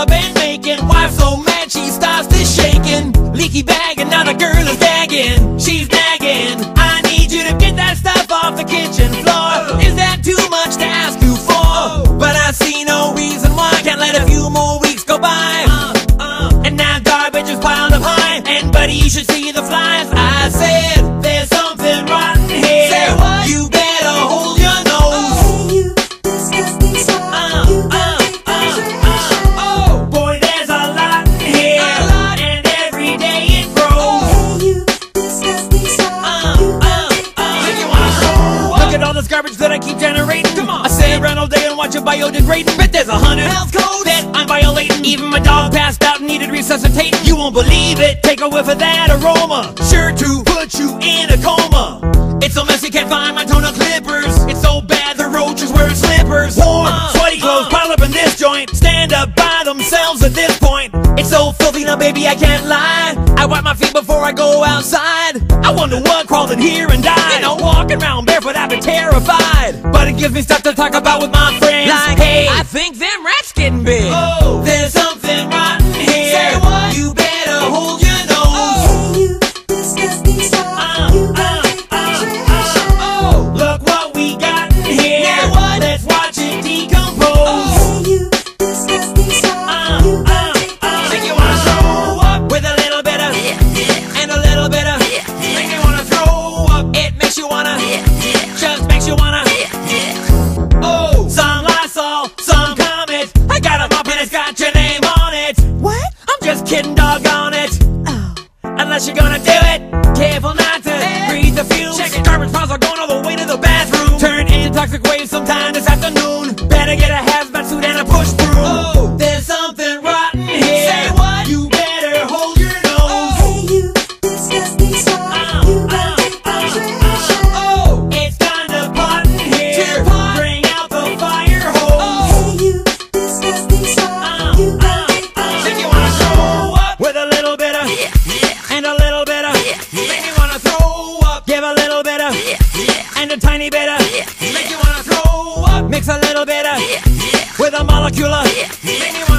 I've been making. Wife so mad she starts to shaking. Leaky bag, another girl is gagging. She's nagging. I need you to get that stuff off the kitchen floor. Is that too much to ask you for? But I see no reason why. Can't let a few more weeks go by. And now garbage is piled up high. And buddy, you should see the flies. Garbage that I keep generating. Come on. I sit around all day and watch it biodegrading. But there's a hundred health codes that I'm violating. Even my dog passed out and needed resuscitate. You won't believe it. Take a whiff of that aroma. Sure to put you in a coma. It's so messy, can't find my toner clippers. It's so bad the roaches wearing slippers. Warm, uh, sweaty uh. clothes pile up in this joint. Stand up by themselves at this point. It's so filthy now, baby, I can't lie. I wipe my feet before I go outside. I wonder what crawled in here and died. Know, walking around barefoot, I've been terrified. But it gives me stuff to talk about with my friends. Like, Unless you're gonna do it, careful not to breathe the fumes. Check it, garbage piles are going all the way to the bathroom. Turn into toxic waves sometime this afternoon. With a molecule me